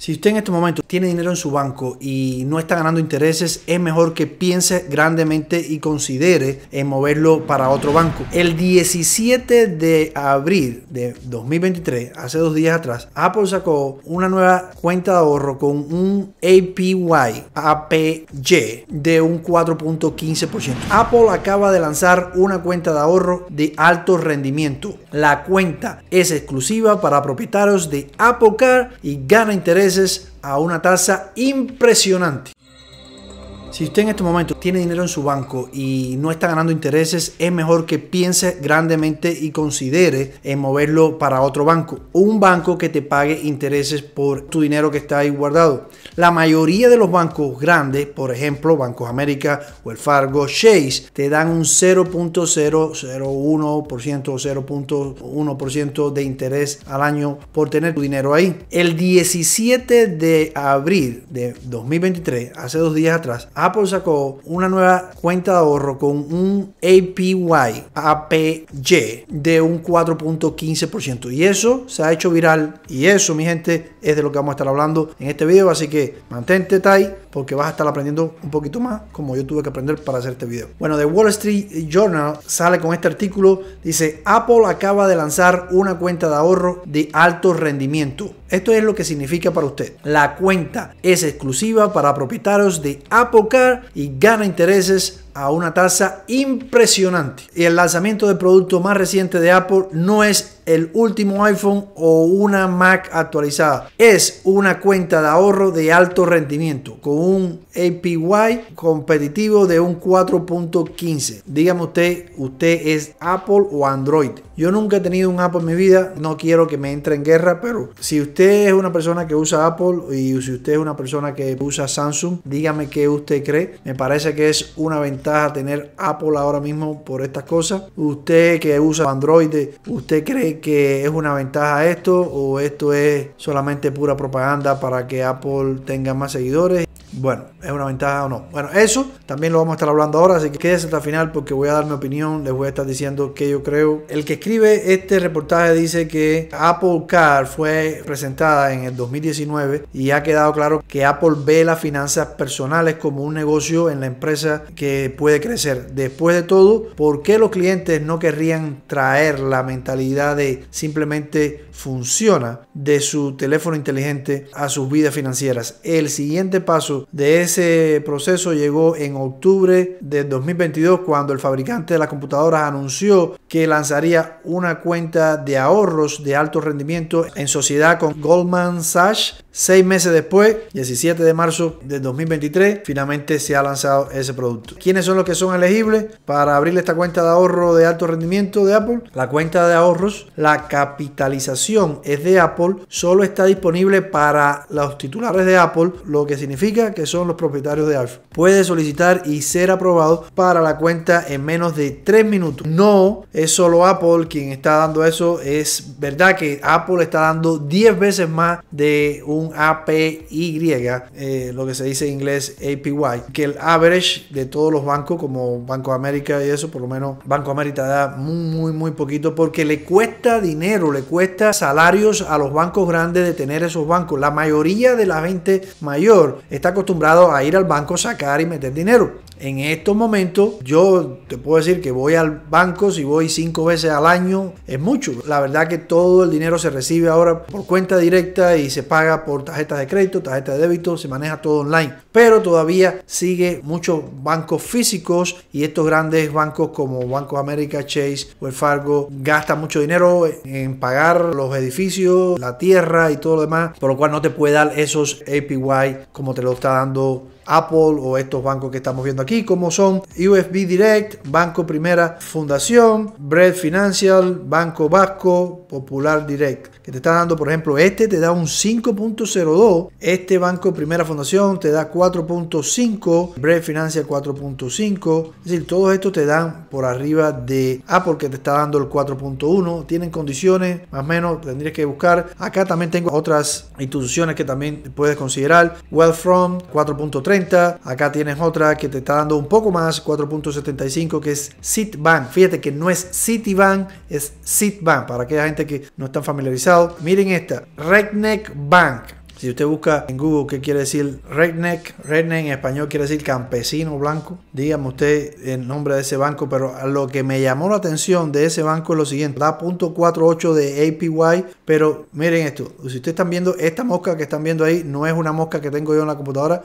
Si usted en este momento tiene dinero en su banco y no está ganando intereses, es mejor que piense grandemente y considere en moverlo para otro banco. El 17 de abril de 2023, hace dos días atrás, Apple sacó una nueva cuenta de ahorro con un APY, APY de un 4.15%. Apple acaba de lanzar una cuenta de ahorro de alto rendimiento. La cuenta es exclusiva para propietarios de Apple Car y gana intereses a una tasa impresionante. Si usted en este momento tiene dinero en su banco y no está ganando intereses, es mejor que piense grandemente y considere en moverlo para otro banco. Un banco que te pague intereses por tu dinero que está ahí guardado. La mayoría de los bancos grandes, por ejemplo, Bancos América o el Fargo, Chase, te dan un 0.001% o 0.1% de interés al año por tener tu dinero ahí. El 17 de abril de 2023, hace dos días atrás, Apple sacó una nueva cuenta de ahorro con un APY, APY de un 4.15%. Y eso se ha hecho viral. Y eso, mi gente, es de lo que vamos a estar hablando en este video. Así que mantente tight porque vas a estar aprendiendo un poquito más como yo tuve que aprender para hacer este video. Bueno, de Wall Street Journal sale con este artículo. Dice, Apple acaba de lanzar una cuenta de ahorro de alto rendimiento. Esto es lo que significa para usted. La cuenta es exclusiva para propietarios de Apple Y gana intereses a una tasa impresionante. Y el lanzamiento del producto más reciente de Apple no es el último iPhone o una Mac actualizada. Es una cuenta de ahorro de alto rendimiento con un APY competitivo de un 4.15. Dígame usted, usted es Apple o Android. Yo nunca he tenido un Apple en mi vida, no quiero que me entre en guerra, pero si usted es una persona que usa Apple y si usted es una persona que usa Samsung, dígame qué usted cree. Me parece que es una ventaja tener Apple ahora mismo por estas cosas. Usted que usa Android, ¿usted cree que es una ventaja esto o esto es solamente pura propaganda para que Apple tenga más seguidores? Bueno, ¿es una ventaja o no? Bueno, eso también lo vamos a estar hablando ahora, así que quédese hasta el final porque voy a dar mi opinión, les voy a estar diciendo que yo creo. El que escribe este reportaje dice que Apple Car fue presentada en el 2019 y ha quedado claro que Apple ve las finanzas personales como un negocio en la empresa que puede crecer. Después de todo, ¿por qué los clientes no querrían traer la mentalidad de simplemente funciona de su teléfono inteligente a sus vidas financieras? El siguiente paso de ese proceso llegó en octubre de 2022 cuando el fabricante de las computadoras anunció que lanzaría una cuenta de ahorros de alto rendimiento en sociedad con Goldman Sachs. Seis meses después, 17 de marzo de 2023, finalmente se ha lanzado ese producto. ¿Quiénes son los que son elegibles para abrir esta cuenta de ahorro de alto rendimiento de Apple? La cuenta de ahorros, la capitalización es de Apple, solo está disponible para los titulares de Apple, lo que significa que son los propietarios de Alfa. Puede solicitar y ser aprobado para la cuenta en menos de 3 minutos. No es solo Apple quien está dando eso. Es verdad que Apple está dando 10 veces más de un APY, eh, lo que se dice en inglés APY, que el average de todos los bancos como Banco América y eso, por lo menos Banco América da muy, muy, muy poquito porque le cuesta dinero, le cuesta salarios a los bancos grandes de tener esos bancos. La mayoría de la gente mayor está acostumbrado a ir al banco, sacar y meter dinero. En estos momentos, yo te puedo decir que voy al banco, si voy cinco veces al año, es mucho. La verdad que todo el dinero se recibe ahora por cuenta directa y se paga por tarjetas de crédito, tarjetas de débito, se maneja todo online. Pero todavía sigue muchos bancos físicos y estos grandes bancos como Banco América, Chase el Fargo gastan mucho dinero en pagar los edificios, la tierra y todo lo demás, por lo cual no te puede dar esos APY como te lo está dando Apple o estos bancos que estamos viendo aquí, como son USB Direct, Banco Primera Fundación, Bread Financial, Banco Vasco, Popular Direct, que te está dando, por ejemplo, este te da un 5.02, este Banco Primera Fundación te da 4.5, Bread Financial 4.5, es decir, todos estos te dan por arriba de Apple que te está dando el 4.1, tienen condiciones, más o menos, tendrías que buscar. Acá también tengo otras instituciones que también puedes considerar, Wealthfront 4.30, Acá tienes otra que te está dando un poco más, 4.75, que es Citibank. Fíjate que no es Citibank, es Citibank. Para aquella gente que no está familiarizado. Miren esta, Redneck Bank. Si usted busca en Google qué quiere decir redneck, redneck en español quiere decir campesino blanco. Dígame usted el nombre de ese banco, pero lo que me llamó la atención de ese banco es lo siguiente. Da .48 de APY, pero miren esto. Si ustedes están viendo esta mosca que están viendo ahí, no es una mosca que tengo yo en la computadora.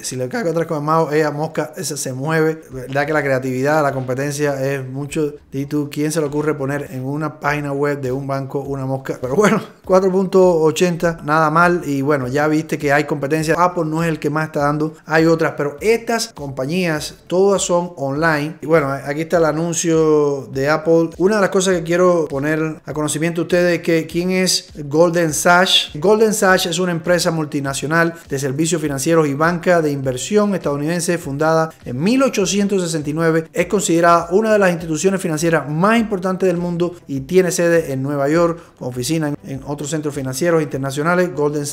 Si le cago otra con el mouse, esa mosca se mueve. Verdad que la creatividad, la competencia es mucho. ¿Y quién se le ocurre poner en una página web de un banco una mosca? Pero bueno, 4.80, nada mal. Y bueno, ya viste que hay competencia. Apple no es el que más está dando. Hay otras, pero estas compañías todas son online. Y bueno, aquí está el anuncio de Apple. Una de las cosas que quiero poner a conocimiento de ustedes es que quién es Golden Sachs. Golden Sachs es una empresa multinacional de servicios financieros y banca de inversión estadounidense fundada en 1869. Es considerada una de las instituciones financieras más importantes del mundo y tiene sede en Nueva York, con oficina en otros centros financieros internacionales. Golden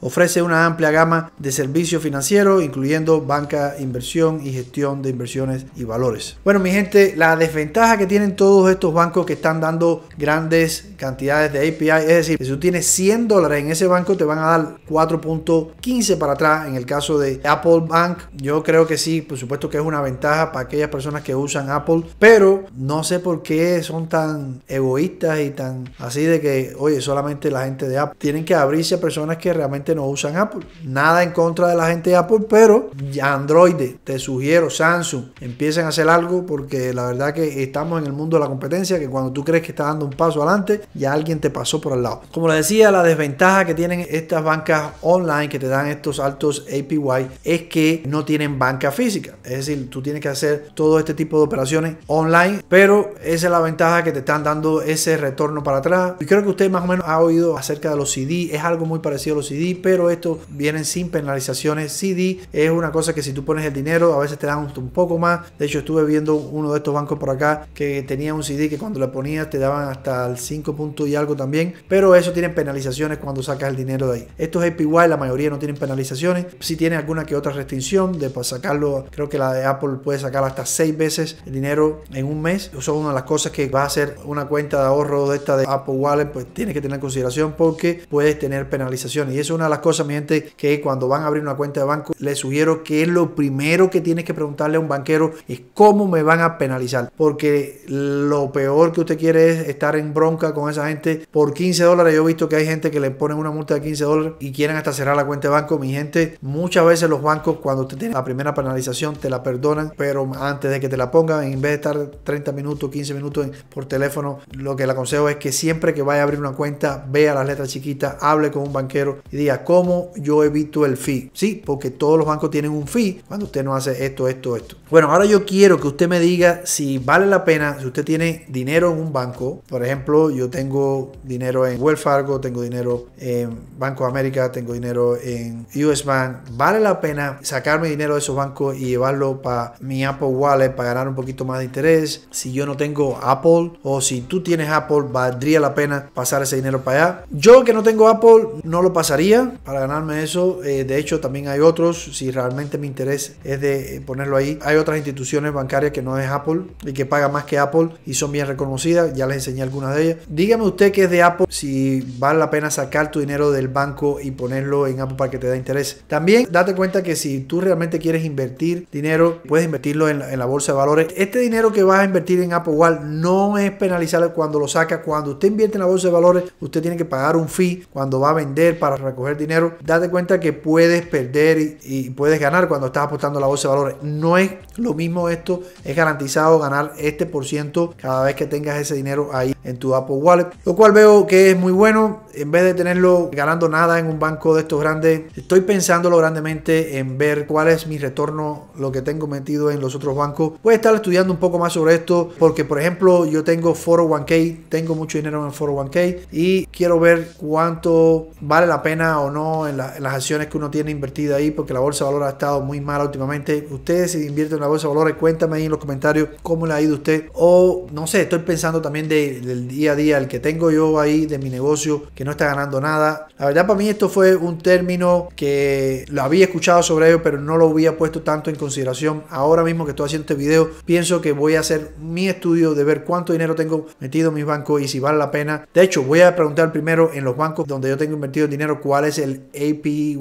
Ofrece una amplia gama de servicios financieros, incluyendo banca, inversión y gestión de inversiones y valores. Bueno, mi gente, la desventaja que tienen todos estos bancos que están dando grandes cantidades de API, es decir, si tú tienes 100 dólares en ese banco, te van a dar 4.15 para atrás. En el caso de Apple Bank, yo creo que sí, por supuesto que es una ventaja para aquellas personas que usan Apple, pero no sé por qué son tan egoístas y tan así de que, oye, solamente la gente de Apple tienen que abrirse a personas que realmente no usan Apple. Nada en contra de la gente de Apple, pero Android, te sugiero, Samsung, empiecen a hacer algo porque la verdad que estamos en el mundo de la competencia, que cuando tú crees que estás dando un paso adelante, ya alguien te pasó por al lado. Como les decía, la desventaja que tienen estas bancas online que te dan estos altos APY es que no tienen banca física. Es decir, tú tienes que hacer todo este tipo de operaciones online, pero esa es la ventaja que te están dando ese retorno para atrás. Y creo que usted más o menos ha oído acerca de los CD, es algo muy parecido los CD, pero estos vienen sin penalizaciones. CD es una cosa que si tú pones el dinero, a veces te dan un, poco más. De hecho, estuve viendo uno de estos bancos por acá que tenía un CD que cuando le ponías te daban hasta el 5 puntos y algo también, pero eso tienen penalizaciones cuando sacas el dinero de ahí. Estos APY, la mayoría no tienen penalizaciones, si tiene alguna que otra restricción de para sacarlo, creo que la de Apple puede sacar hasta 6 veces el dinero en un mes. Eso es una de las cosas que va a ser una cuenta de ahorro de esta de Apple Wallet, pues tiene que tener en consideración porque puedes tener penalizaciones. Y eso es una de las cosas, mi gente, que cuando van a abrir una cuenta de banco, les sugiero que es lo primero que tienes que preguntarle a un banquero es cómo me van a penalizar. Porque lo peor que usted quiere es estar en bronca con esa gente por 15 dólares. Yo he visto que hay gente que le ponen una multa de 15 dólares y quieren hasta cerrar la cuenta de banco. Mi gente, muchas veces los bancos cuando usted tiene la primera penalización te la perdonan, pero antes de que te la pongan, en vez de estar 30 minutos, 15 minutos por teléfono, lo que le aconsejo es que siempre que vaya a abrir una cuenta, vea las letras chiquitas, hable con un banquero y diga cómo yo evito el fee. Sí, porque todos los bancos tienen un fee cuando usted no hace esto, esto, esto. Bueno, ahora yo quiero que usted me diga si vale la pena, si usted tiene dinero en un banco, por ejemplo, yo tengo dinero en Wells Fargo, tengo dinero en Banco de América, tengo dinero en US Bank, vale la pena sacarme dinero de esos bancos y llevarlo para mi Apple Wallet para ganar un poquito más de interés. Si yo no tengo Apple o si tú tienes Apple, valdría la pena pasar ese dinero para allá. Yo que no tengo Apple, no lo pasaría para ganarme eso. Eh, de hecho, también hay otros, si realmente mi interés es de ponerlo ahí. Hay otras instituciones bancarias que no es Apple y que pagan más que Apple y son bien reconocidas. Ya les enseñé algunas de ellas. Dígame usted que es de Apple si vale la pena sacar tu dinero del banco y ponerlo en Apple para que te dé interés. También date cuenta que si tú realmente quieres invertir dinero, puedes invertirlo en la, bolsa de valores. Este dinero que vas a invertir en Apple Wallet no es penalizable cuando lo saca. Cuando usted invierte en la bolsa de valores, usted tiene que pagar un fee cuando va a vender para recoger dinero. Date cuenta que puedes perder y, puedes ganar cuando estás apostando la bolsa de valores. No es lo mismo esto, es garantizado ganar este por ciento cada vez que tengas ese dinero ahí en tu Apple Wallet, lo cual veo que es muy bueno. En vez de tenerlo ganando nada en un banco de estos grandes, estoy pensándolo grandemente en ver cuál es mi retorno, lo que tengo metido en los otros bancos. Voy estar estudiando un poco más sobre esto porque, por ejemplo, yo tengo 401k, tengo mucho dinero en 401k y quiero ver cuánto vale la pena o no en, las acciones que uno tiene invertida ahí porque la bolsa de valores ha estado muy mala últimamente. Ustedes invierten en la bolsa de valores, cuéntame ahí en los comentarios cómo le ha ido a usted o no sé, estoy pensando también del día a día, el que tengo yo ahí de mi negocio que no está ganando nada. La verdad para mí esto fue un término que lo había escuchado sobre ello, pero no lo había puesto tanto en consideración. Ahora mismo que estoy haciendo este video, pienso que voy a hacer mi estudio de ver cuánto dinero tengo metido en mis bancos y si vale la pena. De hecho, voy a preguntar primero en los bancos donde yo tengo invertido dinero cuál es el APY.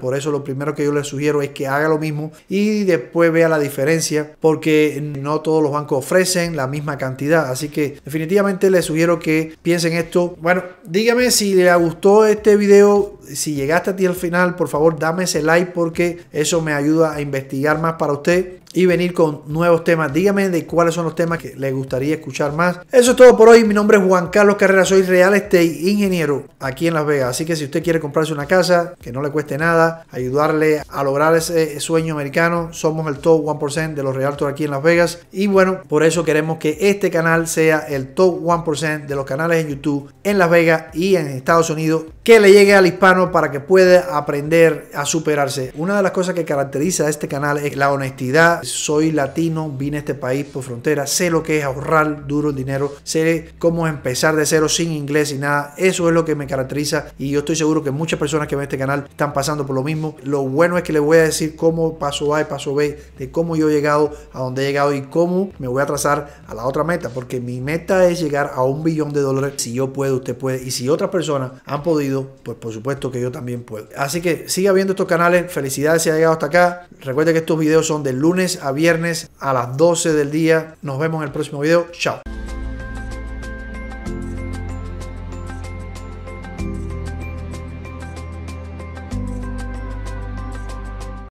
Por eso lo primero que yo les sugiero es que haga lo mismo y después vea la diferencia porque no todos los bancos ofrecen la misma cantidad. Así que definitivamente les sugiero que piensen esto. Bueno, dígame si le gustó este video. Si llegaste a ti al final, por favor dame ese like porque eso me ayuda a investigar más para usted y venir con nuevos temas. Dígame de cuáles son los temas que le gustaría escuchar más. Eso es todo por hoy. Mi nombre es Juan Carlos Carrera, soy real estate ingeniero aquí en Las Vegas. Así que si usted quiere comprarse una casa que no le cueste nada, ayudarle a lograr ese sueño americano, somos el top 1% de los realtors aquí en Las Vegas. Y bueno, por eso queremos que este canal sea el top 1% de los canales en YouTube en Las Vegas y en Estados Unidos que le llegue al hispano para que pueda aprender a superarse. Una de las cosas que caracteriza a este canal es la honestidad soy latino, vine a este país por frontera, sé lo que es ahorrar duro dinero, sé cómo empezar de cero sin inglés y nada. Eso es lo que me caracteriza y yo estoy seguro que muchas personas que ven este canal están pasando por lo mismo. Lo bueno es que les voy a decir cómo paso A y paso B, de cómo yo he llegado a donde he llegado y cómo me voy a trazar a la otra meta, porque mi meta es llegar a un billón de dólares. Si yo puedo, usted puede. Y si otras personas han podido, pues por supuesto que yo también puedo. Así que siga viendo estos canales. Felicidades si ha llegado hasta acá. Recuerde que estos videos son de a viernes a las 12 del día. Nos vemos en el próximo video. Chao.